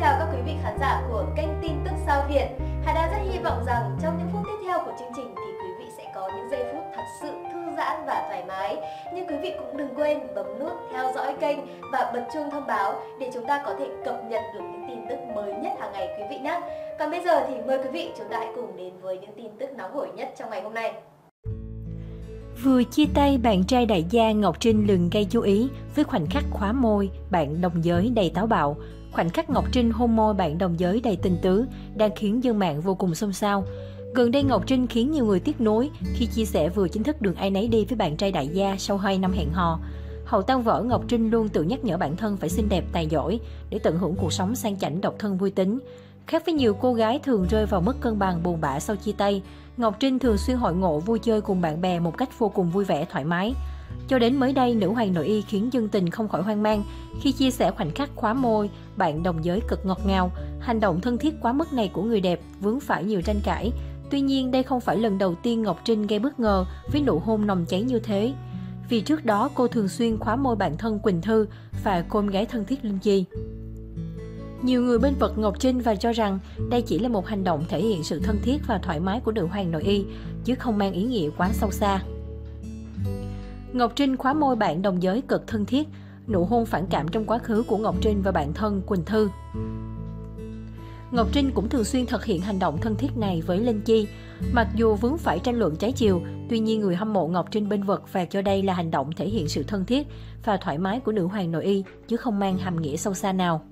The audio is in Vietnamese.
chào các quý vị khán giả của kênh tin tức sao Việt. Hải đã rất hy vọng rằng trong những phút tiếp theo của chương trình thì quý vị sẽ có những giây phút thật sự thư giãn và thoải mái. Nhưng quý vị cũng đừng quên bấm nút theo dõi kênh và bật chuông thông báo để chúng ta có thể cập nhật được những tin tức mới nhất hàng ngày quý vị nhé. Còn bây giờ thì mời quý vị chúng ta hãy cùng đến với những tin tức nóng hổi nhất trong ngày hôm nay. Vừa chia tay bạn trai đại gia Ngọc Trinh lừng gây chú ý với khoảnh khắc khóa môi, bạn đồng giới đầy táo bạo. Khoảnh khắc Ngọc Trinh hôn môi bạn đồng giới đầy tình tứ đang khiến dân mạng vô cùng xôn xao. Gần đây Ngọc Trinh khiến nhiều người tiếc nuối khi chia sẻ vừa chính thức đường ai nấy đi với bạn trai đại gia sau 2 năm hẹn hò. Hậu tan vỡ, Ngọc Trinh luôn tự nhắc nhở bản thân phải xinh đẹp, tài giỏi để tận hưởng cuộc sống sang chảnh độc thân vui tính. Khác với nhiều cô gái thường rơi vào mất cân bằng buồn bã sau chia tay, Ngọc Trinh thường xuyên hội ngộ vui chơi cùng bạn bè một cách vô cùng vui vẻ thoải mái. Cho đến mới đây, nữ hoàng nội y khiến dân tình không khỏi hoang mang khi chia sẻ khoảnh khắc khóa môi, bạn đồng giới cực ngọt ngào. Hành động thân thiết quá mức này của người đẹp vướng phải nhiều tranh cãi. Tuy nhiên, đây không phải lần đầu tiên Ngọc Trinh gây bất ngờ với nụ hôn nồng cháy như thế. Vì trước đó cô thường xuyên khóa môi bạn thân Quỳnh Thư và cô em gái thân thiết Linh Chi. Nhiều người bên vật Ngọc Trinh và cho rằng đây chỉ là một hành động thể hiện sự thân thiết và thoải mái của nữ hoàng nội y, chứ không mang ý nghĩa quá sâu xa. Ngọc Trinh khóa môi bạn đồng giới cực thân thiết, nụ hôn phản cảm trong quá khứ của Ngọc Trinh và bạn thân Quỳnh Thư. Ngọc Trinh cũng thường xuyên thực hiện hành động thân thiết này với Linh Chi. Mặc dù vướng phải tranh luận trái chiều, tuy nhiên người hâm mộ Ngọc Trinh bên vực và cho đây là hành động thể hiện sự thân thiết và thoải mái của nữ hoàng nội y, chứ không mang hàm nghĩa sâu xa nào.